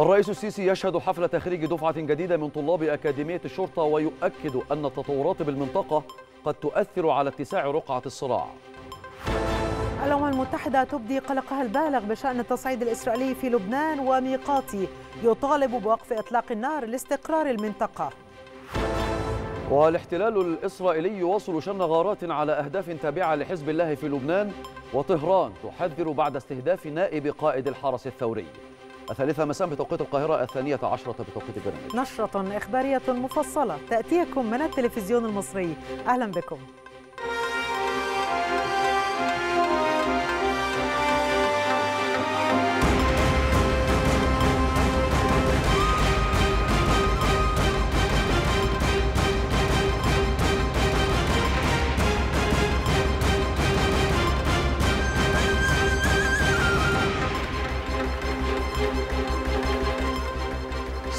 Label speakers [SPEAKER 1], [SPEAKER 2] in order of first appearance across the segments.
[SPEAKER 1] الرئيس السيسي يشهد حفل تخريج دفعة جديدة من طلاب أكاديمية الشرطة ويؤكد أن التطورات بالمنطقة قد تؤثر على اتساع رقعة الصراع.
[SPEAKER 2] الأمم المتحدة تبدي قلقها البالغ بشأن التصعيد الإسرائيلي في لبنان وميقاتي. يطالب بوقف إطلاق النار لاستقرار المنطقة.
[SPEAKER 1] والاحتلال الإسرائيلي يواصل شن غارات على أهداف تابعة لحزب الله في لبنان وطهران تحذر بعد استهداف نائب قائد الحرس الثوري. الثالثة مساء بتوقيت القاهرة الثانية عشرة بتوقيت البرنامج.
[SPEAKER 2] نشرة إخبارية مفصلة تأتيكم من التلفزيون المصري. أهلا بكم.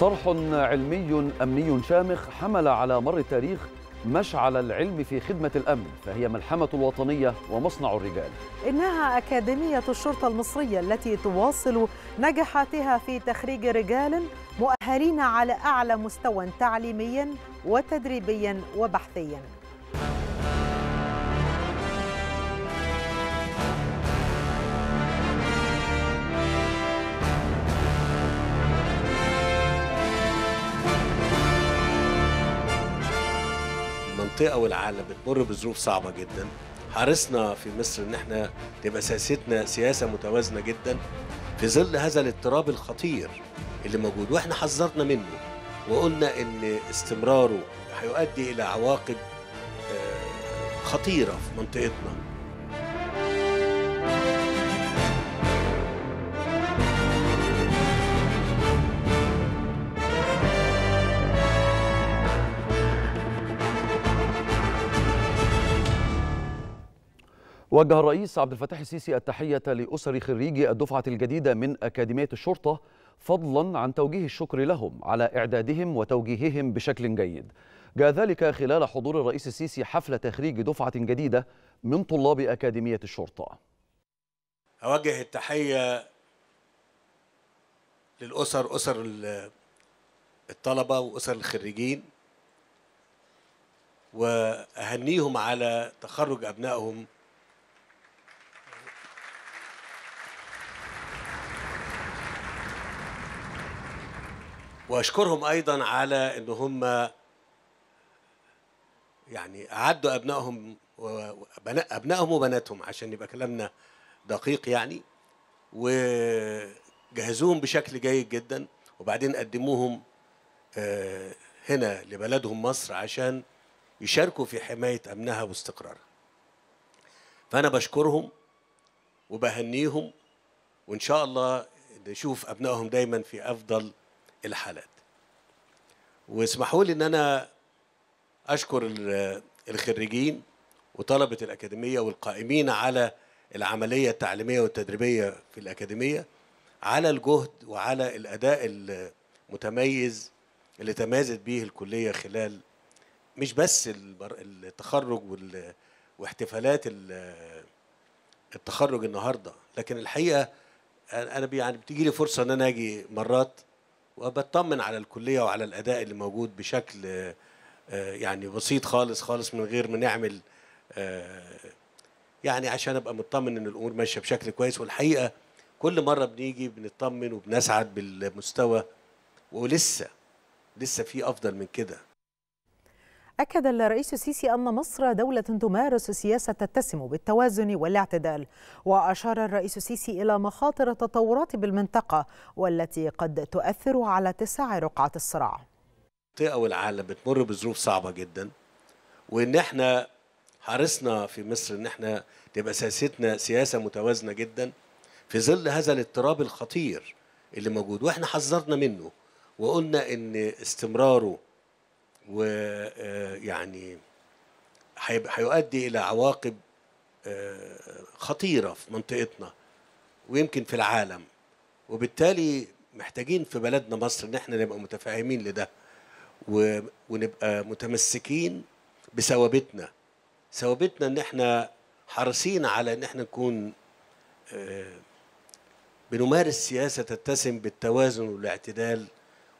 [SPEAKER 1] صرح علمي أمني شامخ حمل على مر التاريخ مشعل العلم في خدمة الأمن فهي ملحمة الوطنية ومصنع الرجال.
[SPEAKER 2] إنها أكاديمية الشرطة المصرية التي تواصل نجاحاتها في تخريج رجال مؤهلين على أعلى مستوى تعليميا وتدريبيا وبحثيا.
[SPEAKER 3] المنطقة والعالم بتمر بظروف صعبة جدا. حرصنا في مصر إن إحنا تبقى سياستنا سياسة متوازنة جدا في ظل هذا الاضطراب الخطير اللي موجود. وإحنا حذرنا منه وقلنا إن استمراره هيؤدي إلى عواقب آه، خطيرة في منطقتنا.
[SPEAKER 1] وجه الرئيس عبد الفتاح السيسي التحية لأسر خريجي الدفعة الجديدة من أكاديمية الشرطة فضلا عن توجيه الشكر لهم على إعدادهم وتوجيههم بشكل جيد. جاء ذلك خلال حضور الرئيس السيسي حفل تخريج دفعة جديدة من طلاب أكاديمية الشرطة.
[SPEAKER 3] أوجه التحية للأسر أسر ال- الطلبة وأسر الخريجين وأهنيهم على تخرج أبنائهم وأشكرهم أيضا على إن هم يعني أعدوا أبنائهم وبنا- أبنائهم وبناتهم عشان يبقى كلامنا دقيق يعني وجهزوهم بشكل جيد جدا وبعدين قدموهم آه، هنا لبلدهم مصر عشان يشاركوا في حماية أمنها واستقرارها. فأنا بشكرهم وبهنيهم وإن شاء الله نشوف أبنائهم دايما في أفضل الحالات. واسمحوا لي إن أنا أشكر ال- الخريجين وطلبة الأكاديمية والقائمين على العملية التعليمية والتدريبية في الأكاديمية على الجهد وعلى الأداء المتميز اللي تميزت به الكلية خلال مش بس التخرج واحتفالات ال- التخرج النهارده لكن الحقيقة أنا يعني بتيجي لي فرصة إن أنا آجي مرات وبطمن على الكلية وعلى الأداء اللي موجود بشكل آه، يعني بسيط خالص خالص من غير ما نعمل آه، يعني عشان أبقى مطمن إن الأمور ماشية بشكل كويس. والحقيقة كل مرة بنيجي بنطمن وبنسعد بالمستوى ولسه لسه في أفضل من كده.
[SPEAKER 2] أكد الرئيس السيسي أن مصر دولة تمارس سياسة تتسم بالتوازن والاعتدال وأشار الرئيس السيسي إلى مخاطر التطورات بالمنطقة والتي قد تؤثر على اتساع رقعة الصراع.
[SPEAKER 3] المنطقة والعالم بتمر بظروف صعبة جدا وإن إحنا حرصنا في مصر إن إحنا تبقى سياستنا سياسة متوازنة جدا في ظل هذا الاضطراب الخطير اللي موجود وإحنا حذرنا منه وقلنا إن استمراره ويعني هيؤدي إلى عواقب آه، خطيرة في منطقتنا ويمكن في العالم. وبالتالي محتاجين في بلدنا مصر إن إحنا نبقى متفاهمين لده ونبقى متمسكين بثوابتنا. ثوابتنا إن إحنا حريصين على إن إحنا نكون آه، بنمارس سياسة تتسم بالتوازن والاعتدال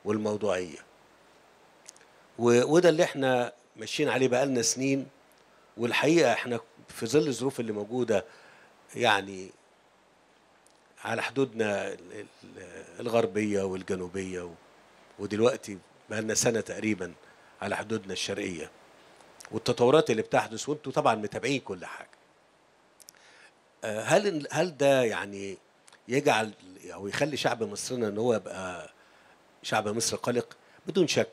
[SPEAKER 3] والموضوعية. و- وده اللي إحنا ماشيين عليه بقالنا سنين والحقيقة إحنا في ظل الظروف اللي موجودة يعني على حدودنا ال- ال- الغربية والجنوبية و- ودلوقتي بقالنا سنة تقريبا على حدودنا الشرقية. والتطورات اللي بتحدث وانتوا طبعا متابعين كل حاجة. آه، هل هل ده يعني يجعل أو يخلي شعب مصرنا إن هو يبقى شعب مصر قلق؟ بدون شك.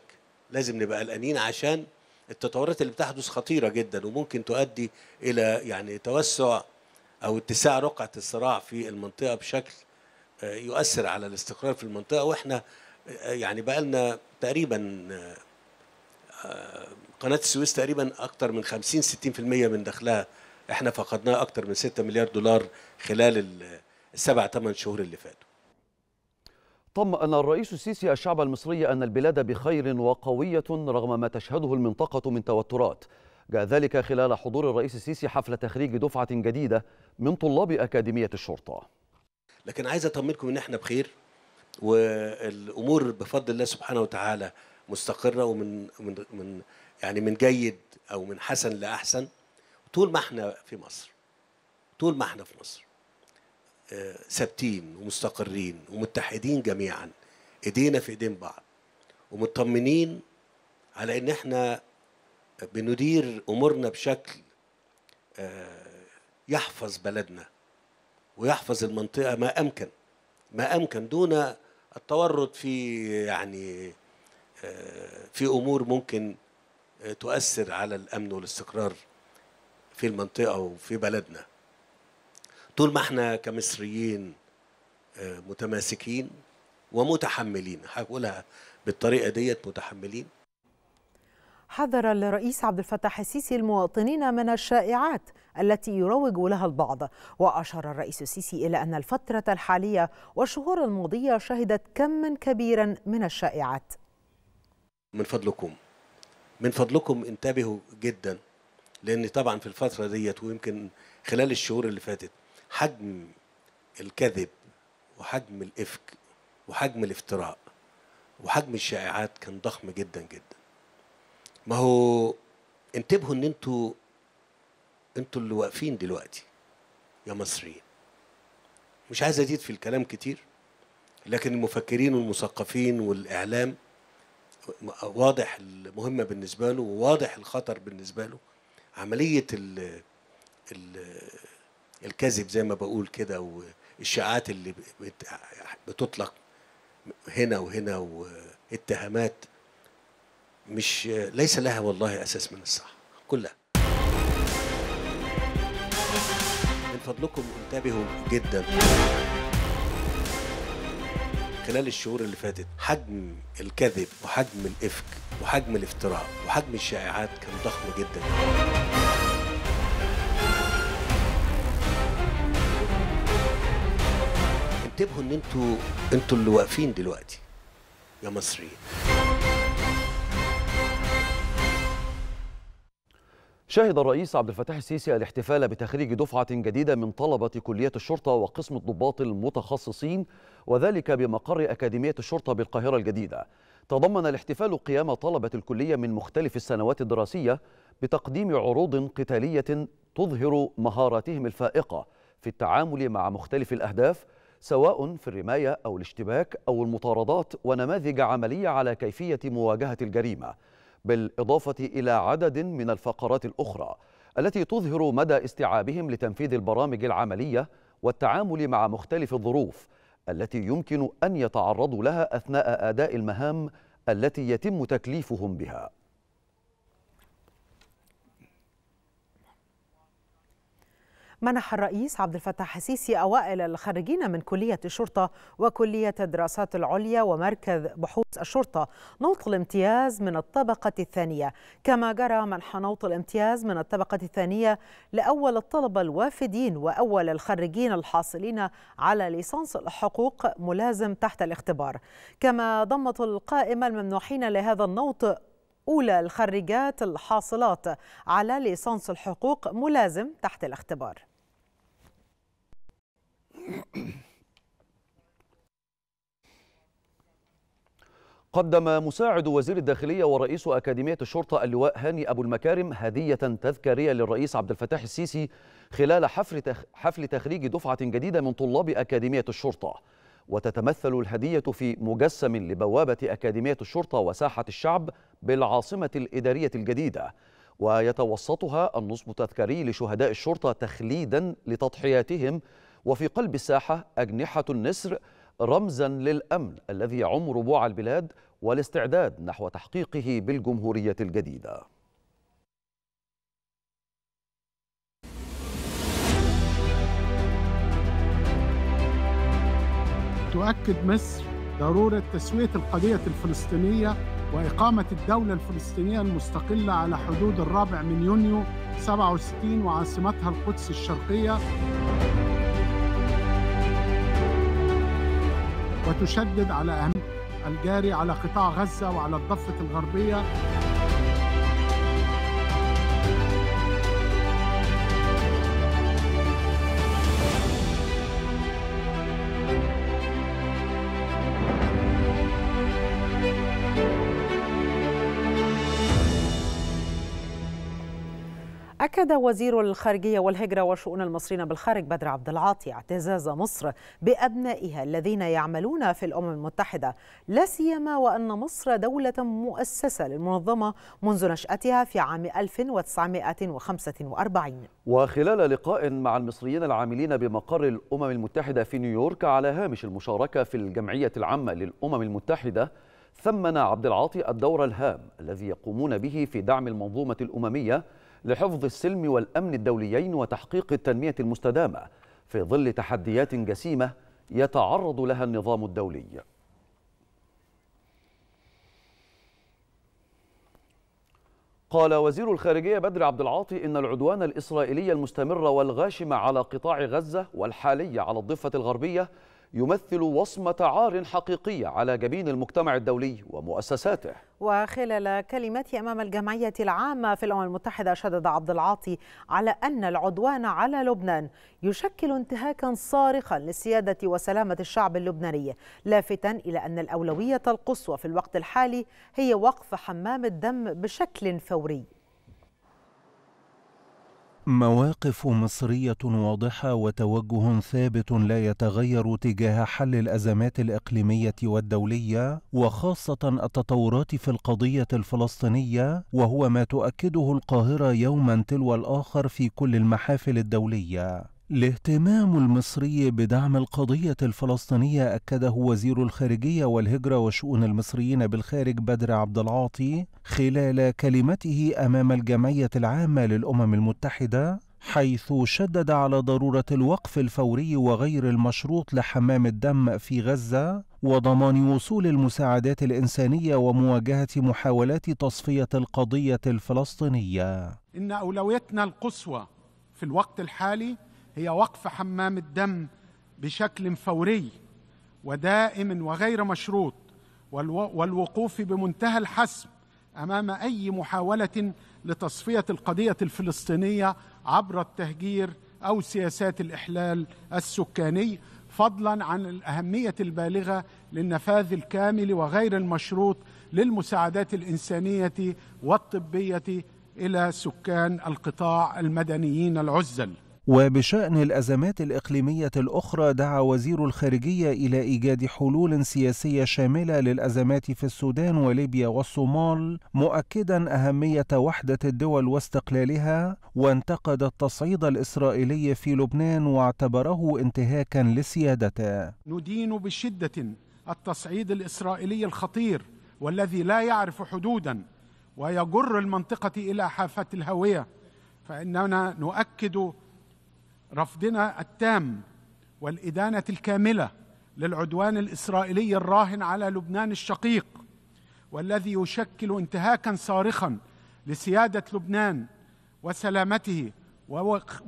[SPEAKER 3] لازم نبقى قلقانين عشان التطورات اللي بتحدث خطيرة جدا وممكن تؤدي إلى يعني توسع أو اتساع رقعة الصراع في المنطقة بشكل آه، يؤثر على الاستقرار في المنطقة. وإحنا آه، يعني بقالنا تقريبا آه، قناة السويس تقريبا أكتر من 50 60% من دخلها. إحنا فقدناه أكتر من 6 مليار دولار خلال ال- السبع ثمان شهور اللي فاتوا.
[SPEAKER 1] طمأن الرئيس السيسي الشعب المصري أن البلاد بخير وقوية رغم ما تشهده المنطقة من توترات. جاء ذلك خلال حضور الرئيس السيسي حفل تخريج دفعة جديدة من طلاب أكاديمية الشرطة.
[SPEAKER 3] لكن عايز أطمنكم إن إحنا بخير والأمور بفضل الله سبحانه وتعالى مستقرة ومن من من يعني من جيد أو من حسن لأحسن. طول ما إحنا في مصر طول ما إحنا في مصر ثابتين ومستقرين ومتحدين جميعا إيدينا في إيدين بعض ومطمنين على إن إحنا بندير أمورنا بشكل آه، يحفظ بلدنا ويحفظ المنطقة ما أمكن ما أمكن دون التورط في يعني آه، في أمور ممكن آه، تؤثر على الأمن والاستقرار في المنطقة وفي بلدنا. طول ما إحنا كمصريين آه، متماسكين ومتحملين هقولها بالطريقة ديت متحملين.
[SPEAKER 2] حذر الرئيس عبد الفتاح السيسي المواطنين من الشائعات التي يروج لها البعض وأشار الرئيس السيسي إلى أن الفترة الحالية والشهور الماضية شهدت كما كبيرا من الشائعات.
[SPEAKER 3] من فضلكم. من فضلكم انتبهوا جدا لأن طبعا في الفترة ديت ويمكن خلال الشهور اللي فاتت حجم الكذب وحجم الإفك وحجم الافتراء وحجم الشائعات كان ضخم جدا جدا. ما هو انتبهوا إن أنتوا أنتوا اللي واقفين دلوقتي يا مصريين. مش عايز أزيد في الكلام كتير لكن المفكرين والمثقفين والإعلام واضح المهمة بالنسبة له وواضح الخطر بالنسبة له. عملية ال ال الكذب زي ما بقول كده والشائعات اللي بت- بتطلق هنا وهنا واتهامات مش ليس لها والله أساس من الصح كلها. من فضلكم انتبهوا جدا. خلال الشهور اللي فاتت حجم الكذب وحجم الإفك وحجم الافتراء وحجم الشائعات كان ضخم جدا. انتبهوا ان أنتوا أنتوا اللي واقفين دلوقتي. يا مصريين.
[SPEAKER 1] شهد الرئيس عبد الفتاح السيسي الاحتفال بتخريج دفعة جديدة من طلبة كلية الشرطة وقسم الضباط المتخصصين وذلك بمقر أكاديمية الشرطة بالقاهرة الجديدة. تضمن الاحتفال قيام طلبة الكلية من مختلف السنوات الدراسية بتقديم عروض قتالية تظهر مهاراتهم الفائقة في التعامل مع مختلف الأهداف سواء في الرماية أو الاشتباك أو المطاردات ونماذج عملية على كيفية مواجهة الجريمة بالإضافة إلى عدد من الفقرات الأخرى التي تظهر مدى استيعابهم لتنفيذ البرامج العملية والتعامل مع مختلف الظروف التي يمكن أن يتعرضوا لها أثناء أداء المهام التي يتم تكليفهم بها.
[SPEAKER 2] منح الرئيس عبد الفتاح السيسي أوائل الخريجين من كلية الشرطة وكلية الدراسات العليا ومركز بحوث الشرطة نوط الامتياز من الطبقة الثانية. كما جرى منح نوط الامتياز من الطبقة الثانية لأول الطلبة الوافدين وأول الخريجين الحاصلين على ليسانس الحقوق ملازم تحت الاختبار. كما ضمت القائمة الممنوحين لهذا النوط أولى الخريجات الحاصلات على ليسانس الحقوق ملازم تحت الاختبار.
[SPEAKER 1] قدم مساعد وزير الداخلية ورئيس أكاديمية الشرطة اللواء هاني أبو المكارم هدية تذكارية للرئيس عبد الفتاح السيسي خلال حفل, حفل تخريج دفعة جديدة من طلاب أكاديمية الشرطة. وتتمثل الهدية في مجسم لبوابة أكاديمية الشرطة وساحة الشعب بالعاصمة الإدارية الجديدة. ويتوسطها النصب التذكاري لشهداء الشرطة تخليدا لتضحياتهم وفي قلب الساحة أجنحة النسر رمزا للأمن الذي يعم ربوع البلاد والاستعداد نحو تحقيقه بالجمهورية الجديدة.
[SPEAKER 4] تؤكد مصر ضرورة تسوية القضية الفلسطينية وإقامة الدولة الفلسطينية المستقلة على حدود الرابع من يونيو 67 وعاصمتها القدس الشرقية. وتشدد على أهم الجاري على قطاع غزة وعلى الضفة الغربية.
[SPEAKER 2] أكد وزير الخارجية والهجرة وشؤون المصريين بالخارج بدر عبد العاطي اعتزاز مصر بأبنائها الذين يعملون في الأمم المتحدة لا سيما وأن مصر دولة مؤسسة للمنظمة منذ نشأتها في عام 1945
[SPEAKER 1] وخلال لقاء مع المصريين العاملين بمقر الأمم المتحدة في نيويورك على هامش المشاركة في الجمعية العامة للأمم المتحدة ثمن عبد العاطي الدور الهام الذي يقومون به في دعم المنظومة الأممية لحفظ السلم والأمن الدوليين وتحقيق التنمية المستدامة في ظل تحديات جسيمة يتعرض لها النظام الدولي. قال وزير الخارجية بدر عبد العاطي إن العدوان الإسرائيلي المستمر والغاشم على قطاع غزة والحالي على الضفة الغربية يمثل وصمة عار حقيقية على جبين المجتمع الدولي ومؤسساته.
[SPEAKER 2] وخلال كلمته أمام الجمعية العامة في الأمم المتحدة شدد عبد العاطي على أن العدوان على لبنان يشكل انتهاكا صارخا للسيادة وسلامة الشعب اللبناني لافتا إلى أن الأولوية القصوى في الوقت الحالي هي وقف حمام الدم بشكل فوري.
[SPEAKER 5] مواقف مصرية واضحة وتوجه ثابت لا يتغير تجاه حل الأزمات الإقليمية والدولية وخاصة التطورات في القضية الفلسطينية وهو ما تؤكده القاهرة يوما تلو الآخر في كل المحافل الدولية. الاهتمام المصري بدعم القضية الفلسطينية أكده وزير الخارجية والهجرة وشؤون المصريين بالخارج بدر عبد العاطي خلال كلمته أمام الجمعية العامة للأمم المتحدة حيث شدد على ضرورة الوقف الفوري وغير المشروط لحمام الدم في غزة وضمان وصول المساعدات الإنسانية ومواجهة محاولات تصفية القضية الفلسطينية.
[SPEAKER 4] إن أولويتنا القصوى في الوقت الحالي هي وقف حمام الدم بشكل فوري ودائم وغير مشروط والوقوف بمنتهى الحسم أمام أي محاولة لتصفية القضية الفلسطينية عبر التهجير أو سياسات الإحلال السكاني فضلا عن الأهمية البالغة للنفاذ الكامل وغير المشروط للمساعدات الإنسانية والطبية إلى سكان القطاع المدنيين العزل.
[SPEAKER 5] وبشأن الأزمات الإقليمية الأخرى دعا وزير الخارجية إلى إيجاد حلول سياسية شاملة للأزمات في السودان وليبيا والصومال مؤكدا أهمية وحدة الدول واستقلالها وانتقد التصعيد الإسرائيلي في لبنان واعتبره انتهاكا لسيادته.
[SPEAKER 4] ندين بشدة التصعيد الإسرائيلي الخطير والذي لا يعرف حدودا ويجر المنطقة إلى حافة الهوية فإننا نؤكد رفضنا التام والإدانة الكاملة للعدوان الإسرائيلي الراهن على لبنان الشقيق والذي يشكل انتهاكا صارخا لسيادة لبنان وسلامته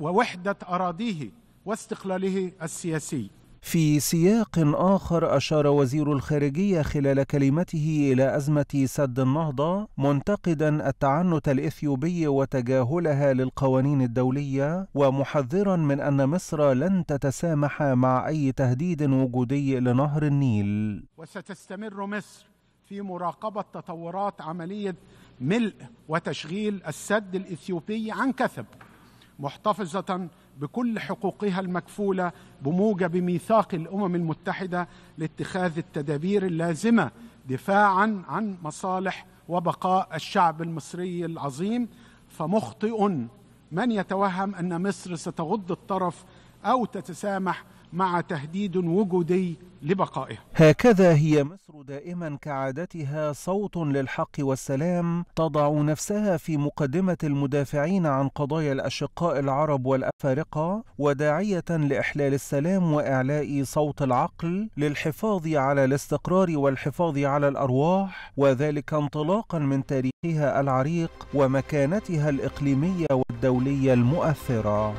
[SPEAKER 4] ووحدة أراضيه واستقلاله السياسي.
[SPEAKER 5] في سياق آخر أشار وزير الخارجية خلال كلمته إلى أزمة سد النهضة منتقدا التعنت الإثيوبي وتجاهلها للقوانين الدولية ومحذرا من أن مصر لن تتسامح مع أي تهديد وجودي لنهر النيل.
[SPEAKER 4] وستستمر مصر في مراقبة تطورات عملية ملء وتشغيل السد الإثيوبي عن كثب محتفظة بكل حقوقها المكفولة بموجب ميثاق الأمم المتحدة لاتخاذ التدابير اللازمة دفاعا عن مصالح وبقاء الشعب المصري العظيم. فمخطئ من يتوهم أن مصر ستغض الطرف أو تتسامح مع تهديد وجودي لبقائها
[SPEAKER 5] هكذا هي مصر دائما كعادتها صوت للحق والسلام تضع نفسها في مقدمة المدافعين عن قضايا الأشقاء العرب والأفارقة وداعية لإحلال السلام وإعلاء صوت العقل للحفاظ على الاستقرار والحفاظ على الأرواح وذلك انطلاقا من تاريخها العريق ومكانتها الإقليمية والدولية المؤثرة.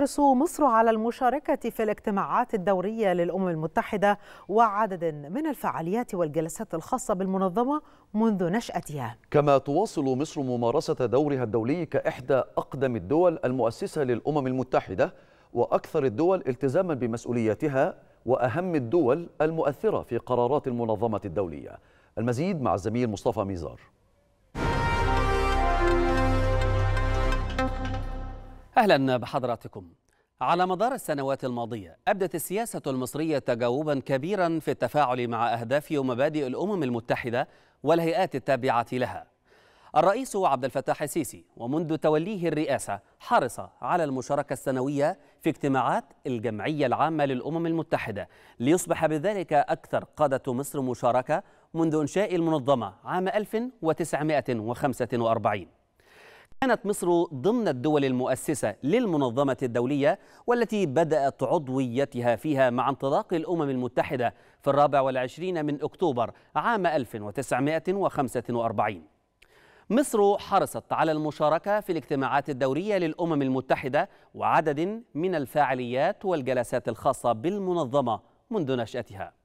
[SPEAKER 2] تحرص مصر على المشاركة في الاجتماعات الدورية للأمم المتحدة وعدد من الفعاليات والجلسات الخاصة بالمنظمة منذ نشأتها.
[SPEAKER 1] كما تواصل مصر ممارسة دورها الدولي كإحدى أقدم الدول المؤسسة للأمم المتحدة وأكثر الدول التزاما بمسؤولياتها وأهم الدول المؤثرة في قرارات المنظمة الدولية. المزيد مع الزميل مصطفى ميزار.
[SPEAKER 6] أهلا بحضراتكم. على مدار السنوات الماضية أبدت السياسة المصرية تجاوبا كبيرا في التفاعل مع أهداف ومبادئ الأمم المتحدة والهيئات التابعة لها. الرئيس عبد الفتاح السيسي ومنذ توليه الرئاسة حرص على المشاركة السنوية في اجتماعات الجمعية العامة للأمم المتحدة ليصبح بذلك أكثر قادة مصر مشاركة منذ إنشاء المنظمة عام 1945 كانت مصر ضمن الدول المؤسسة للمنظمة الدولية والتي بدأت عضويتها فيها مع انطلاق الأمم المتحدة في الرابع والعشرين من أكتوبر عام 1945 مصر حرصت على المشاركة في الاجتماعات الدورية للأمم المتحدة وعدد من الفعاليات والجلسات الخاصة بالمنظمة منذ نشأتها.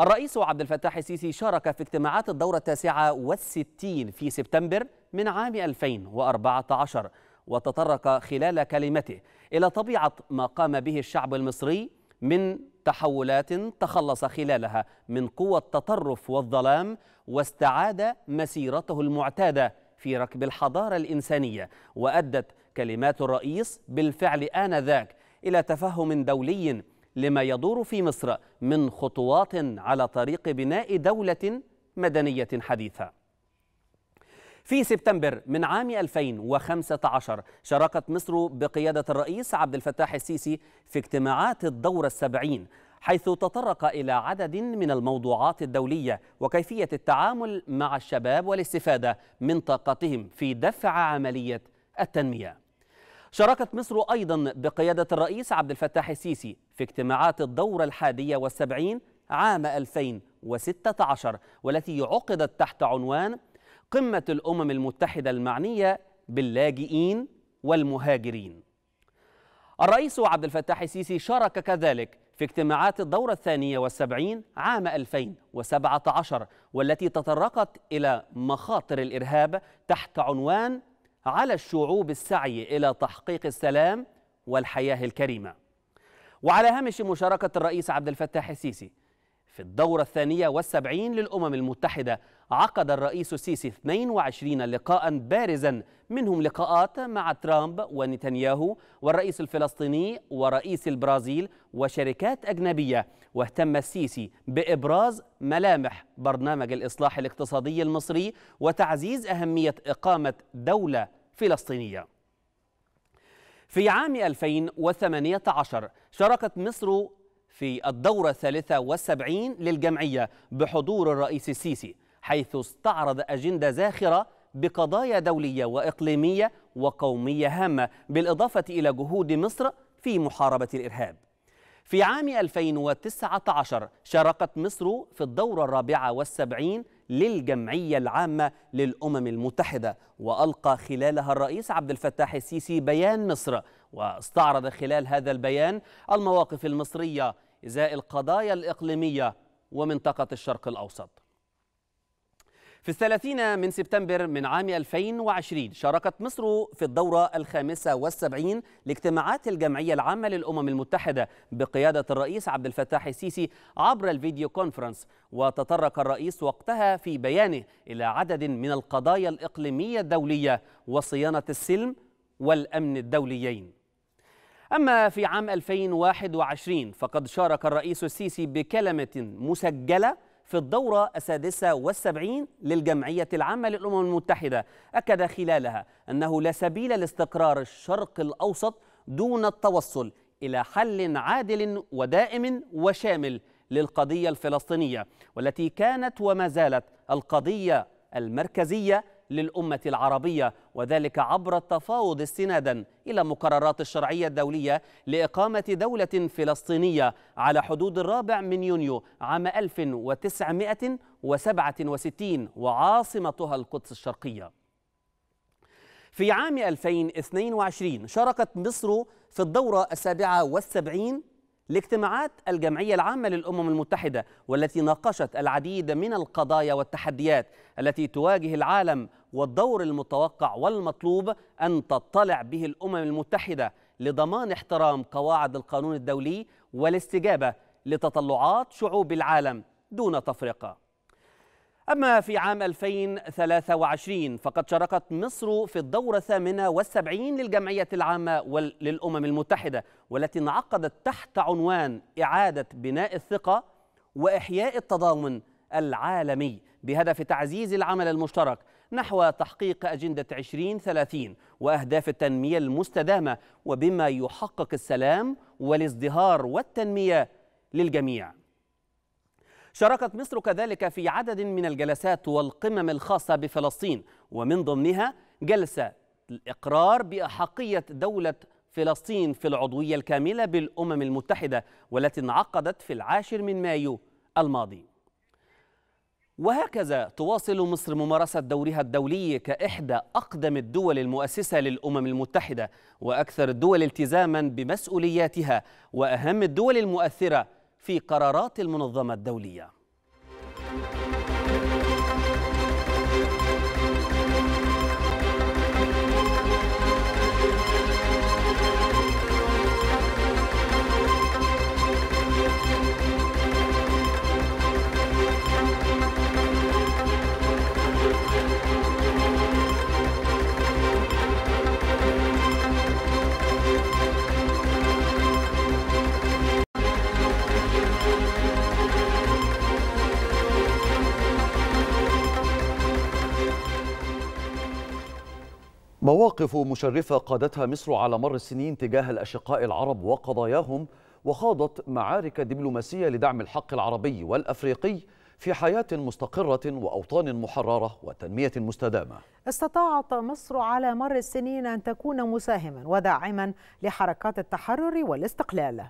[SPEAKER 6] الرئيس عبد الفتاح السيسي شارك في اجتماعات الدورة التاسعة والستين في سبتمبر من عام 2014 وتطرق خلال كلمته إلى طبيعة ما قام به الشعب المصري من تحولات تخلص خلالها من قوى التطرف والظلام واستعاد مسيرته المعتادة في ركب الحضارة الإنسانية وأدت كلمات الرئيس بالفعل آنذاك إلى تفهم دولي لما يدور في مصر من خطوات على طريق بناء دولة مدنية حديثة. في سبتمبر من عام 2015 شاركت مصر بقيادة الرئيس عبد الفتاح السيسي في اجتماعات الدورة السبعين حيث تطرق إلى عدد من الموضوعات الدولية وكيفية التعامل مع الشباب والاستفادة من طاقتهم في دفع عملية التنمية. شاركت مصر أيضا بقيادة الرئيس عبد الفتاح السيسي في اجتماعات الدورة الحادية والسبعين عام 2016 والتي عقدت تحت عنوان قمة الأمم المتحدة المعنية باللاجئين والمهاجرين. الرئيس عبد الفتاح السيسي شارك كذلك في اجتماعات الدورة الثانية والسبعين عام 2017 والتي تطرقت إلى مخاطر الإرهاب تحت عنوان على الشعوب السعي إلى تحقيق السلام والحياة الكريمة. وعلى هامش مشاركة الرئيس عبد الفتاح السيسي في الدورة الثانية والسبعين للأمم المتحدة عقد الرئيس السيسي 22 لقاء بارزا. منهم لقاءات مع ترامب ونتنياهو والرئيس الفلسطيني ورئيس البرازيل وشركات أجنبية. واهتم السيسي بإبراز ملامح برنامج الإصلاح الاقتصادي المصري وتعزيز أهمية إقامة دولة فلسطينية. في عام 2018 شاركت مصر في الدورة الثالثة والسبعين للجمعية بحضور الرئيس السيسي حيث استعرض أجندة زاخرة بقضايا دولية وإقليمية وقومية هامة بالإضافة إلى جهود مصر في محاربة الإرهاب. في عام 2019 شاركت مصر في الدورة الرابعة والسبعين للجمعية العامة للأمم المتحدة وألقى خلالها الرئيس عبد الفتاح السيسي بيان مصر واستعرض خلال هذا البيان المواقف المصرية إزاء القضايا الإقليمية ومنطقة الشرق الأوسط. في الثلاثين من سبتمبر من عام 2020 شاركت مصر في الدورة الخامسة والسبعين لاجتماعات الجمعية العامة للأمم المتحدة بقيادة الرئيس عبد الفتاح السيسي عبر الفيديو كونفرنس. وتطرق الرئيس وقتها في بيانه إلى عدد من القضايا الإقليمية الدولية وصيانة السلم والأمن الدوليين. أما في عام 2021 فقد شارك الرئيس السيسي بكلمة مسجلة في الدورة السادسة والسبعين للجمعية العامة للأمم المتحدة. أكد خلالها أنه لا سبيل لاستقرار الشرق الأوسط دون التوصل إلى حل عادل ودائم وشامل للقضية الفلسطينية والتي كانت وما زالت القضية المركزية للأمة العربية وذلك عبر التفاوض استنادا إلى مقررات الشرعية الدولية لإقامة دولة فلسطينية على حدود الرابع من يونيو عام 1967 وعاصمتها القدس الشرقية. في عام 2022 شاركت مصر في الدورة السابعة والسبعين لاجتماعات الجمعية العامة للأمم المتحدة والتي ناقشت العديد من القضايا والتحديات التي تواجه العالم والدور المتوقع والمطلوب أن تطلع به الأمم المتحدة لضمان احترام قواعد القانون الدولي والاستجابة لتطلعات شعوب العالم دون تفرقة. أما في عام 2023 فقد شاركت مصر في الدورة الثامنة والسبعين للجمعية العامة للأمم المتحدة والتي انعقدت تحت عنوان إعادة بناء الثقة وإحياء التضامن العالمي بهدف تعزيز العمل المشترك نحو تحقيق أجندة 2030 وأهداف التنمية المستدامة وبما يحقق السلام والازدهار والتنمية للجميع. شاركت مصر كذلك في عدد من الجلسات والقمم الخاصة بفلسطين ومن ضمنها جلسة الإقرار بأحقية دولة فلسطين في العضوية الكاملة بالأمم المتحدة والتي انعقدت في العاشر من مايو الماضي. وهكذا تواصل مصر ممارسة دورها الدولي كإحدى أقدم الدول المؤسسة للأمم المتحدة وأكثر الدول التزاما بمسؤولياتها وأهم الدول المؤثرة في قرارات المنظمة الدولية.
[SPEAKER 1] مواقف مشرفة قادتها مصر على مر السنين تجاه الأشقاء العرب وقضاياهم وخاضت معارك دبلوماسية لدعم الحق العربي والأفريقي في حياة مستقرة وأوطان محررة وتنمية مستدامة.
[SPEAKER 2] استطاعت مصر على مر السنين أن تكون مساهما وداعما لحركات التحرر والاستقلال.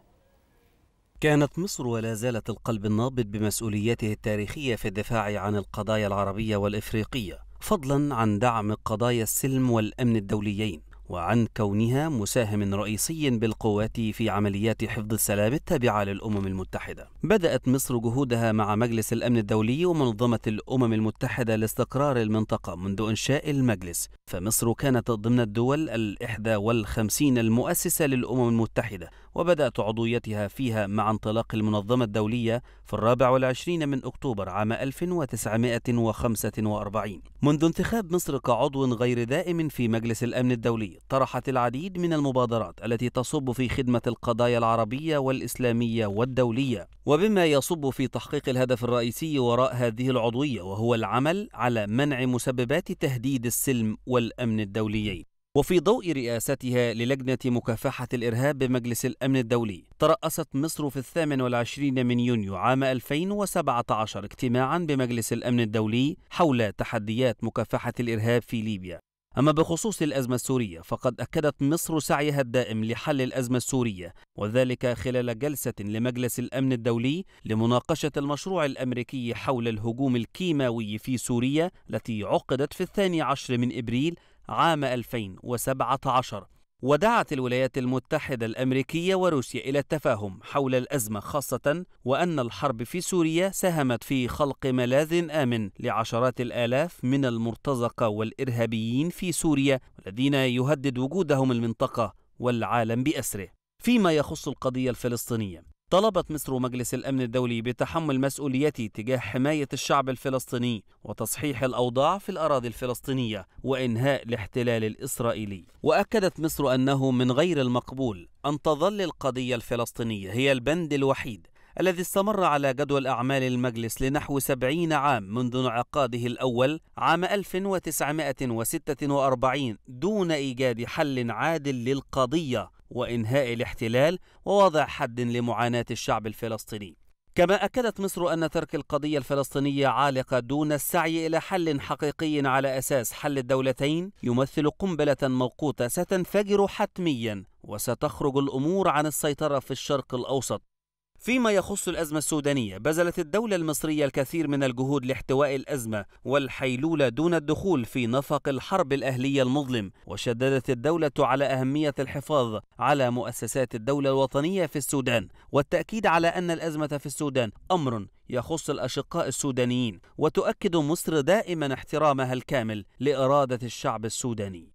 [SPEAKER 6] كانت مصر ولا زالت القلب النابض بمسؤولياته التاريخية في الدفاع عن القضايا العربية والإفريقية. فضلا عن دعم قضايا السلم والأمن الدوليين وعن كونها مساهم رئيسي بالقوات في عمليات حفظ السلام التابعة للأمم المتحدة. بدأت مصر جهودها مع مجلس الأمن الدولي ومنظمة الأمم المتحدة لاستقرار المنطقة منذ إنشاء المجلس، فمصر كانت ضمن الدول الإحدى والخمسين المؤسسة للأمم المتحدة وبدأت عضويتها فيها مع انطلاق المنظمة الدولية في الرابع والعشرين من أكتوبر عام 1945 منذ انتخاب مصر كعضو غير دائم في مجلس الأمن الدولي طرحت العديد من المبادرات التي تصب في خدمة القضايا العربية والإسلامية والدولية وبما يصب في تحقيق الهدف الرئيسي وراء هذه العضوية وهو العمل على منع مسببات تهديد السلم والأمن الدوليين. وفي ضوء رئاستها للجنة مكافحة الإرهاب بمجلس الأمن الدولي ترأست مصر في الثامن والعشرين من يونيو عام 2017 اجتماعا بمجلس الأمن الدولي حول تحديات مكافحة الإرهاب في ليبيا. أما بخصوص الأزمة السورية فقد أكدت مصر سعيها الدائم لحل الأزمة السورية وذلك خلال جلسة لمجلس الأمن الدولي لمناقشة المشروع الأمريكي حول الهجوم الكيماوي في سوريا التي عقدت في الثاني عشر من إبريل عام 2017 ودعت الولايات المتحدة الأمريكية وروسيا إلى التفاهم حول الأزمة خاصة وأن الحرب في سوريا ساهمت في خلق ملاذ آمن لعشرات الآلاف من المرتزقة والإرهابيين في سوريا الذين يهدد وجودهم المنطقة والعالم بأسره. فيما يخص القضية الفلسطينية طلبت مصر مجلس الأمن الدولي بتحمل مسؤوليته تجاه حماية الشعب الفلسطيني وتصحيح الأوضاع في الأراضي الفلسطينية وإنهاء الاحتلال الإسرائيلي. وأكدت مصر أنه من غير المقبول أن تظل القضية الفلسطينية هي البند الوحيد الذي استمر على جدول أعمال المجلس لنحو سبعين عام منذ انعقاده الأول عام 1946 دون إيجاد حل عادل للقضية. وإنهاء الاحتلال ووضع حد لمعاناة الشعب الفلسطيني. كما أكدت مصر أن ترك القضية الفلسطينية عالقة دون السعي إلى حل حقيقي على أساس حل الدولتين يمثل قنبلة موقوتة ستنفجر حتميا وستخرج الأمور عن السيطرة في الشرق الأوسط. فيما يخص الأزمة السودانية بذلت الدولة المصرية الكثير من الجهود لاحتواء الأزمة والحيلولة دون الدخول في نفق الحرب الأهلية المظلم. وشددت الدولة على أهمية الحفاظ على مؤسسات الدولة الوطنية في السودان والتأكيد على أن الأزمة في السودان أمر يخص الأشقاء السودانيين وتؤكد مصر دائما احترامها الكامل لإرادة الشعب السوداني.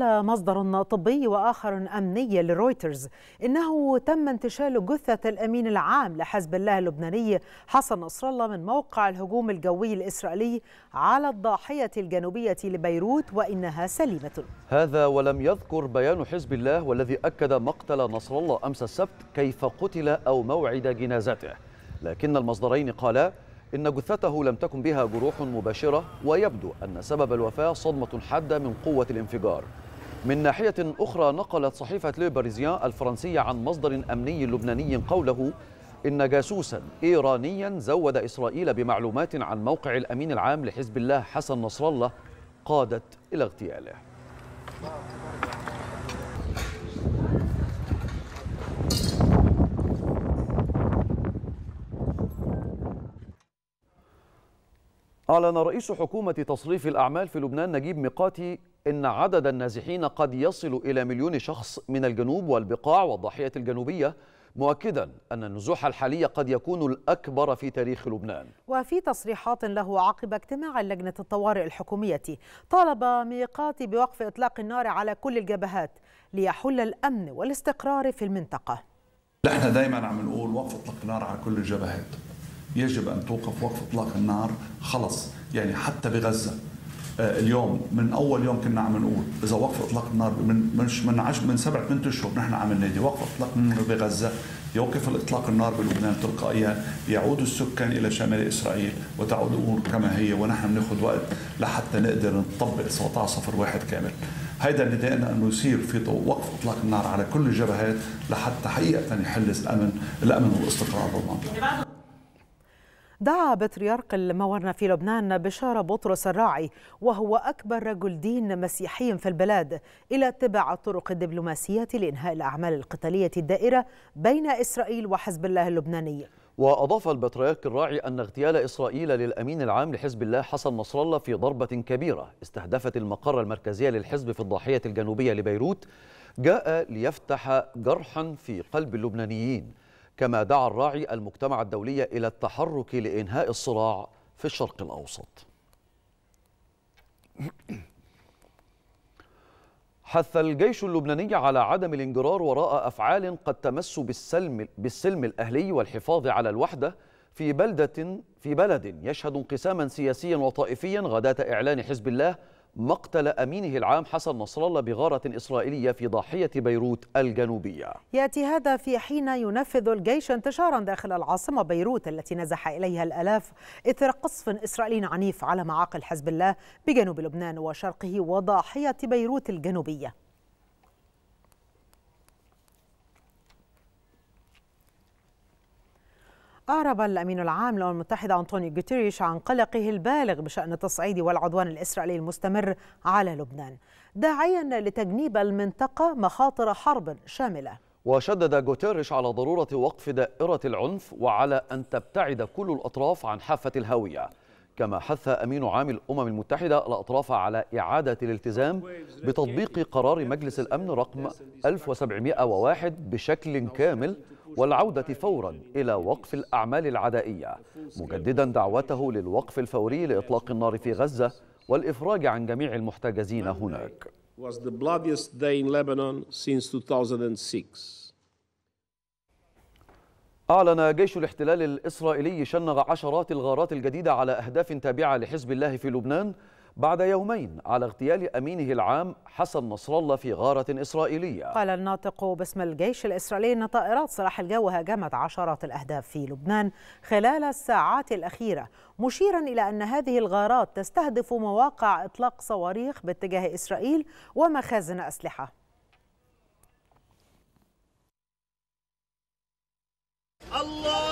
[SPEAKER 2] قال مصدر طبي وآخر أمني لرويترز إنه تم انتشال جثة الأمين العام لحزب الله اللبناني حسن نصر الله من موقع الهجوم الجوي الإسرائيلي على الضاحية الجنوبية لبيروت وإنها سليمة.
[SPEAKER 1] هذا ولم يذكر بيان حزب الله والذي أكد مقتل نصر الله أمس السبت كيف قتل أو موعد جنازته، لكن المصدرين قالا إن جثته لم تكن بها جروح مباشرة ويبدو أن سبب الوفاة صدمة حادة من قوة الانفجار من ناحية أخرى نقلت صحيفة ليبريزيان الفرنسية عن مصدر أمني لبناني قوله إن جاسوسا إيرانيا زود إسرائيل بمعلومات عن موقع الأمين العام لحزب الله حسن نصر الله قادت إلى اغتياله. أعلن رئيس حكومة تصريف الأعمال في لبنان نجيب ميقاتي إن عدد النازحين قد يصل إلى مليون شخص من الجنوب والبقاع والضاحية الجنوبية مؤكدا أن النزوح الحالي قد يكون الأكبر في تاريخ لبنان.
[SPEAKER 2] وفي تصريحات له عقب اجتماع لجنة الطوارئ الحكومية طالب ميقاتي بوقف إطلاق النار على كل الجبهات ليحل الأمن والاستقرار في المنطقة.
[SPEAKER 7] إحنا دايما عم نقول وقف إطلاق النار على كل الجبهات. يجب أن توقف وقف إطلاق النار خلص يعني حتى بغزة. آه، اليوم من أول يوم كنا عم نقول إذا وقف إطلاق النار من مش من عش من سبع ثمان أشهر نحن عم ننادي وقف إطلاق النار بغزة يوقف الإطلاق النار بلبنان تلقائيا يعود السكان إلى شمال إسرائيل وتعود الأمور كما هي ونحن بناخذ وقت لحتى نقدر نطبق 1701 كامل. هيدا ندائنا إنه يصير في وقف إطلاق النار على كل الجبهات لحتى حقيقة يحل الأمن الأمن والاستقرار بالمنطقة.
[SPEAKER 2] دعا بطريرك المورنة في لبنان بشار بطرس الراعي وهو أكبر رجل دين مسيحي في البلاد إلى اتباع الطرق الدبلوماسية لإنهاء الأعمال القتالية الدائرة بين إسرائيل وحزب الله اللبناني.
[SPEAKER 1] وأضاف البطريرك الراعي أن اغتيال إسرائيل للأمين العام لحزب الله حسن نصر الله في ضربة كبيرة استهدفت المقر المركزي للحزب في الضاحية الجنوبية لبيروت جاء ليفتح جرحا في قلب اللبنانيين. كما دعا الراعي المجتمع الدولي إلى التحرك لإنهاء الصراع في الشرق الأوسط. حث الجيش اللبناني على عدم الانجرار وراء أفعال قد تمس بالسلم, بالسلم الأهلي والحفاظ على الوحدة في بلدة في بلد يشهد انقساما سياسيا وطائفيا غداة إعلان حزب الله مقتل أمينه العام حسن نصر الله بغارة إسرائيلية في ضاحية بيروت الجنوبية.
[SPEAKER 2] يأتي هذا في حين ينفذ الجيش انتشارا داخل العاصمة بيروت التي نزح إليها الألاف إثر قصف إسرائيلي عنيف على معاقل حزب الله بجنوب لبنان وشرقه وضاحية بيروت الجنوبية. أعرب الأمين العام للأمم المتحدة أنطونيو غوتيريش عن قلقه البالغ بشأن التصعيد والعدوان الإسرائيلي المستمر على لبنان. داعيا لتجنيب المنطقة مخاطر حرب شاملة.
[SPEAKER 1] وشدد غوتيريش على ضرورة وقف دائرة العنف وعلى أن تبتعد كل الأطراف عن حافة الهوية كما حث أمين عام الأمم المتحدة الأطراف على إعادة الالتزام بتطبيق قرار مجلس الأمن رقم 1701 بشكل كامل والعودة فورا إلى وقف الأعمال العدائية مجددا دعوته للوقف الفوري لإطلاق النار في غزة والإفراج عن جميع المحتجزين هناك
[SPEAKER 8] was the bloodiest day in Lebanon since 2006.
[SPEAKER 1] أعلن جيش الاحتلال الإسرائيلي شنغ عشرات الغارات الجديدة على أهداف تابعة لحزب الله في لبنان بعد يومين على اغتيال أمينه العام حسن نصر الله في غارة إسرائيلية.
[SPEAKER 2] قال الناطق باسم الجيش الإسرائيلي أن طائرات سلاح الجو هاجمت عشرات الأهداف في لبنان خلال الساعات الأخيرة مشيرا إلى أن هذه الغارات تستهدف مواقع إطلاق صواريخ باتجاه إسرائيل ومخازن أسلحة.
[SPEAKER 8] الله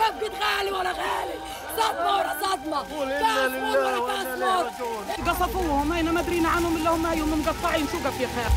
[SPEAKER 9] بفقد غالي ورا غالي. صدمة ورا صدمة. كاس موت ورا كاس موت
[SPEAKER 10] قصفوهم هنا ما درينا عنهم إلا هم يوم مقطعين شو قف يا خير.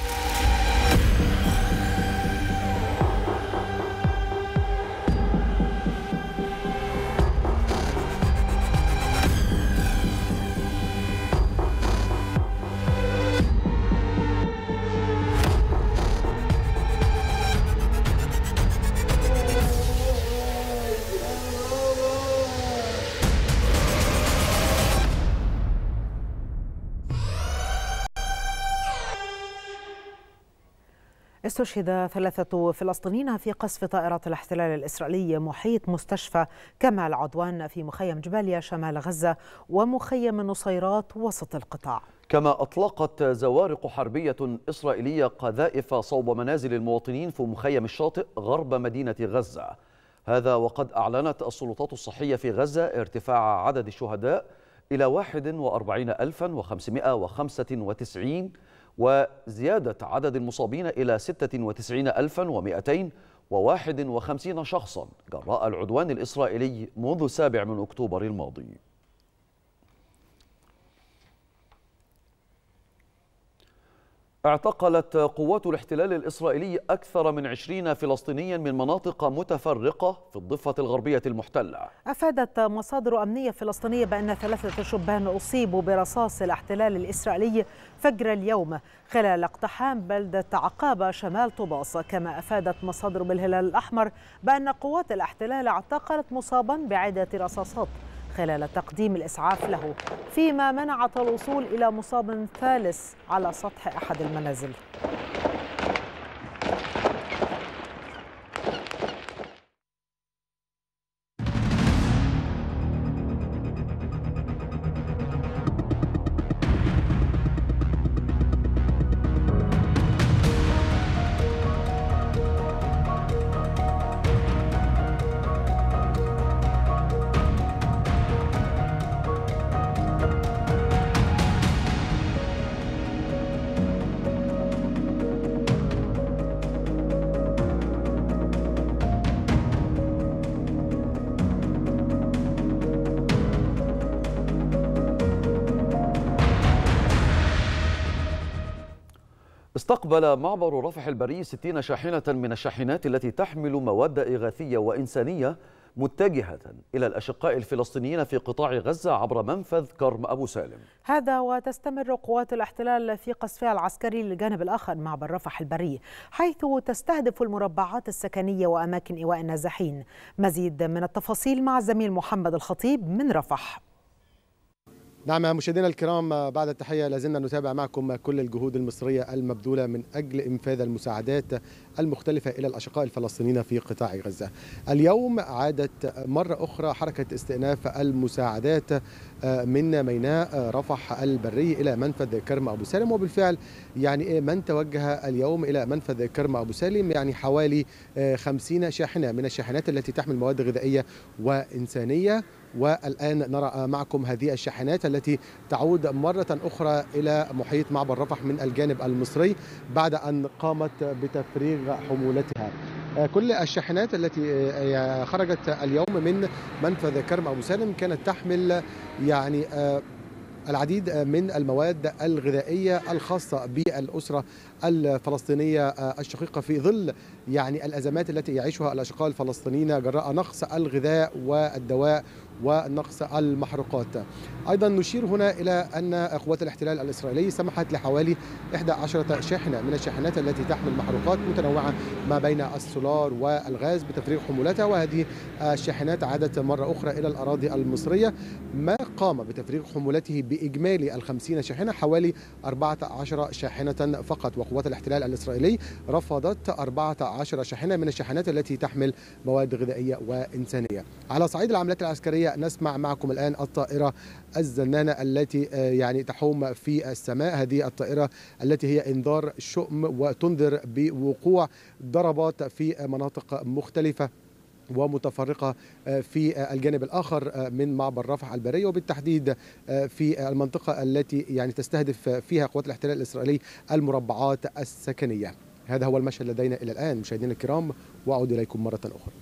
[SPEAKER 2] استشهد ثلاثة فلسطينيين في قصف طائرات الاحتلال الإسرائيلي محيط مستشفى كمال عدوان في مخيم جباليا شمال غزة ومخيم النصيرات وسط القطاع.
[SPEAKER 1] كما أطلقت زوارق حربية إسرائيلية قذائف صوب منازل المواطنين في مخيم الشاطئ غرب مدينة غزة. هذا وقد أعلنت السلطات الصحية في غزة ارتفاع عدد الشهداء إلى 41595 وزيادة عدد المصابين إلى 96251 شخصا. جراء العدوان الإسرائيلي منذ السابع من أكتوبر الماضي. اعتقلت قوات الاحتلال الإسرائيلي أكثر من عشرين فلسطينيا من مناطق متفرقة في الضفة الغربية المحتلة.
[SPEAKER 2] أفادت مصادر أمنية فلسطينية بأن ثلاثة شبان أصيبوا برصاص الاحتلال الإسرائيلي فجر اليوم خلال اقتحام بلدة عقابة شمال طوباس. كما أفادت مصادر بالهلال الأحمر بأن قوات الاحتلال اعتقلت مصابا بعدة رصاصات خلال تقديم الإسعاف له فيما منعت الوصول إلى مصاب ثالث على سطح أحد المنازل.
[SPEAKER 1] استقبل معبر رفح البري 60 شاحنة من الشاحنات التي تحمل مواد إغاثية وإنسانية متجهة إلى الأشقاء الفلسطينيين في قطاع غزة عبر منفذ كرم أبو سالم.
[SPEAKER 2] هذا وتستمر قوات الاحتلال في قصفها العسكري للجانب الآخر معبر رفح البري حيث تستهدف المربعات السكنية وأماكن إيواء النازحين. مزيد من التفاصيل مع الزميل محمد الخطيب من رفح.
[SPEAKER 11] نعم مشاهدينا الكرام بعد التحية لازلنا نتابع معكم كل الجهود المصرية المبذولة من أجل إنفاذ المساعدات المختلفة إلى الأشقاء الفلسطينيين في قطاع غزة. اليوم عادت مرة أخرى حركة استئناف المساعدات من ميناء رفح البري إلى منفذ كرم أبو سالم. وبالفعل يعني من توجه اليوم إلى منفذ كرم أبو سالم؟ يعني حوالي 50 شاحنة من الشاحنات التي تحمل مواد غذائية وإنسانية. والآن نرى معكم هذه الشاحنات التي تعود مرة أخرى إلى محيط معبر رفح من الجانب المصري بعد أن قامت بتفريغ حمولتها. كل الشاحنات التي خرجت اليوم من منفذ كرم أبو سالم كانت تحمل يعني العديد من المواد الغذائية الخاصة بالأسرة الفلسطينية الشقيقة في ظل يعني الأزمات التي يعيشها الأشقاء الفلسطينيين جراء نقص الغذاء والدواء ونقص المحروقات. أيضا نشير هنا إلى أن قوات الاحتلال الإسرائيلي سمحت لحوالي 11 شاحنة من الشاحنات التي تحمل محروقات متنوعة ما بين السولار والغاز بتفريغ حمولتها وهذه الشاحنات عادت مرة أخرى إلى الأراضي المصرية ما قام بتفريغ حمولته بإجمالي الخمسين شاحنة حوالي 14 شاحنة فقط. وقوات الاحتلال الإسرائيلي رفضت 14 شاحنة من الشاحنات التي تحمل مواد غذائية وإنسانية. على صعيد العمليات العسكرية نسمع معكم الآن الطائرة الزنانة التي يعني تحوم في السماء. هذه الطائرة التي هي إنذار شؤم وتنذر بوقوع ضربات في مناطق مختلفة ومتفرقة في الجانب الآخر من معبر رفح البرية وبالتحديد في المنطقة التي يعني تستهدف فيها قوات الاحتلال الإسرائيلي المربعات السكنية. هذا هو المشهد لدينا إلى الآن مشاهدينا الكرام وأعود إليكم مرة أخرى.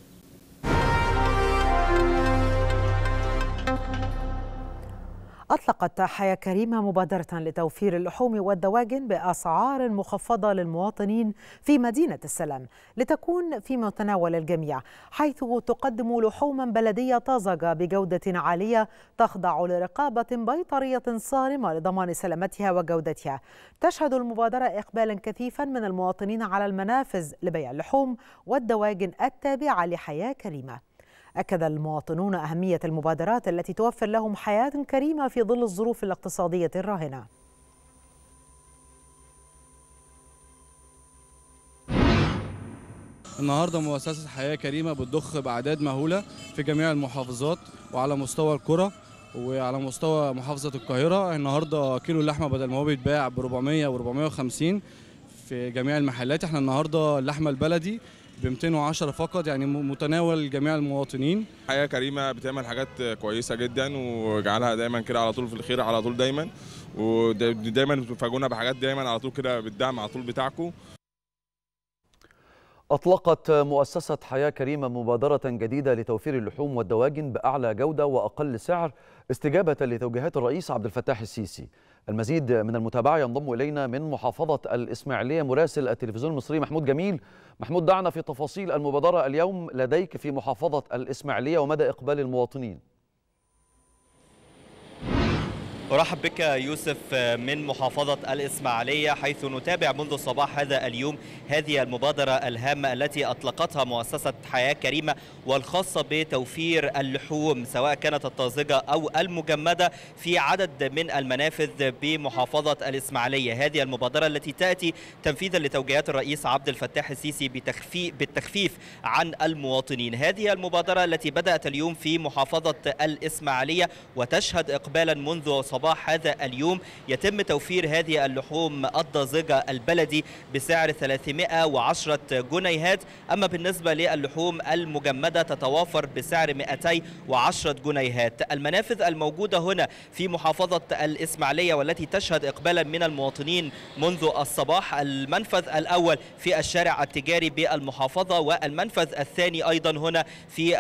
[SPEAKER 2] أطلقت حياة كريمة مبادرة لتوفير اللحوم والدواجن بأسعار مخفضة للمواطنين في مدينة السلام لتكون في متناول الجميع حيث تقدم لحوما بلدية طازجة بجودة عالية تخضع لرقابة بيطرية صارمة لضمان سلامتها وجودتها. تشهد المبادرة إقبالا كثيفا من المواطنين على المنافذ لبيع اللحوم والدواجن التابعة لحياة كريمة. أكد المواطنون أهمية المبادرات التي توفر لهم حياة كريمة في ظل الظروف الاقتصادية الراهنة.
[SPEAKER 8] النهارده مؤسسة حياة كريمة بتضخ بأعداد مهولة في جميع المحافظات وعلى مستوى القرى وعلى مستوى محافظة القاهرة. النهارده كيلو اللحمة بدل ما هو بيتباع ب 400 و 450 في جميع المحلات. إحنا النهارده اللحمة البلدي ب 210 فقط يعني متناول جميع المواطنين.
[SPEAKER 12] حياه كريمة بتعمل حاجات كويسة جدا وجعلها دايما كده على طول في الخير على طول دايما. ودايما بتفاجئونا بحاجات دايما على طول كده بالدعم على طول بتاعكم
[SPEAKER 1] أطلقت مؤسسة حياة كريمة مبادرة جديدة لتوفير اللحوم والدواجن بأعلى جودة وأقل سعر استجابة لتوجيهات الرئيس عبد الفتاح السيسي. المزيد من المتابعة ينضم إلينا من محافظة الإسماعيلية مراسل التلفزيون المصري محمود جميل. محمود دعنا في تفاصيل المبادرة اليوم لديك في محافظة الإسماعيلية ومدى إقبال المواطنين.
[SPEAKER 13] أرحب بك يوسف من محافظة الإسماعيلية حيث نتابع منذ صباح هذا اليوم هذه المبادرة الهامة التي أطلقتها مؤسسة حياة كريمة والخاصة بتوفير اللحوم سواء كانت الطازجة أو المجمدة في عدد من المنافذ بمحافظة الإسماعيلية. هذه المبادرة التي تأتي تنفيذا لتوجيهات الرئيس عبد الفتاح السيسي بالتخفيف عن المواطنين. هذه المبادرة التي بدأت اليوم في محافظة الإسماعيلية وتشهد إقبالا منذ صباح صباح هذا اليوم. يتم توفير هذه اللحوم الطازجة البلدي بسعر 310 جنيهات. أما بالنسبة للحوم المجمدة تتوافر بسعر 210 جنيهات. المنافذ الموجودة هنا في محافظة الإسماعيلية والتي تشهد إقبالا من المواطنين منذ الصباح المنفذ الأول في الشارع التجاري بالمحافظة والمنفذ الثاني أيضا هنا في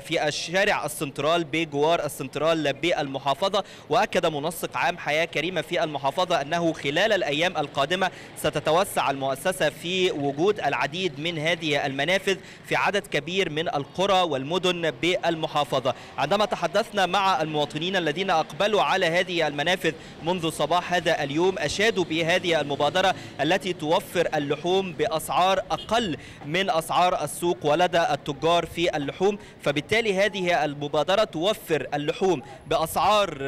[SPEAKER 13] في الشارع السنترال بجوار السنترال بالمحافظة. وأكد منسق عام حياة كريمة في المحافظة أنه خلال الأيام القادمة ستتوسع المؤسسة في وجود العديد من هذه المنافذ في عدد كبير من القرى والمدن بالمحافظة. عندما تحدثنا مع المواطنين الذين أقبلوا على هذه المنافذ منذ صباح هذا اليوم أشادوا بهذه المبادرة التي توفر اللحوم بأسعار أقل من أسعار السوق ولدى التجار في اللحوم. فبالتالي هذه المبادرة توفر اللحوم بأسعار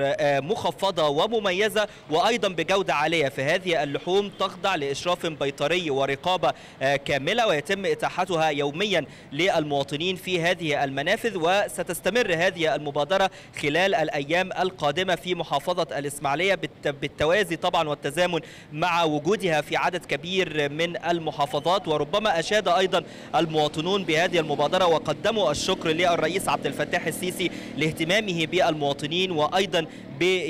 [SPEAKER 13] مخفضة ومميزة وأيضا بجودة عالية فهذه اللحوم تخضع لإشراف بيطري ورقابة كاملة ويتم إتاحتها يوميا للمواطنين في هذه المنافذ وستستمر هذه المبادرة خلال الأيام القادمة في محافظة الإسماعيلية بالتوازي طبعا والتزامن مع وجودها في عدد كبير من المحافظات. وربما أشاد أيضا المواطنون بهذه المبادرة وقدموا الشكر للرئيس عبد الفتاح السيسي لاهتمامه بالمواطنين وأيضا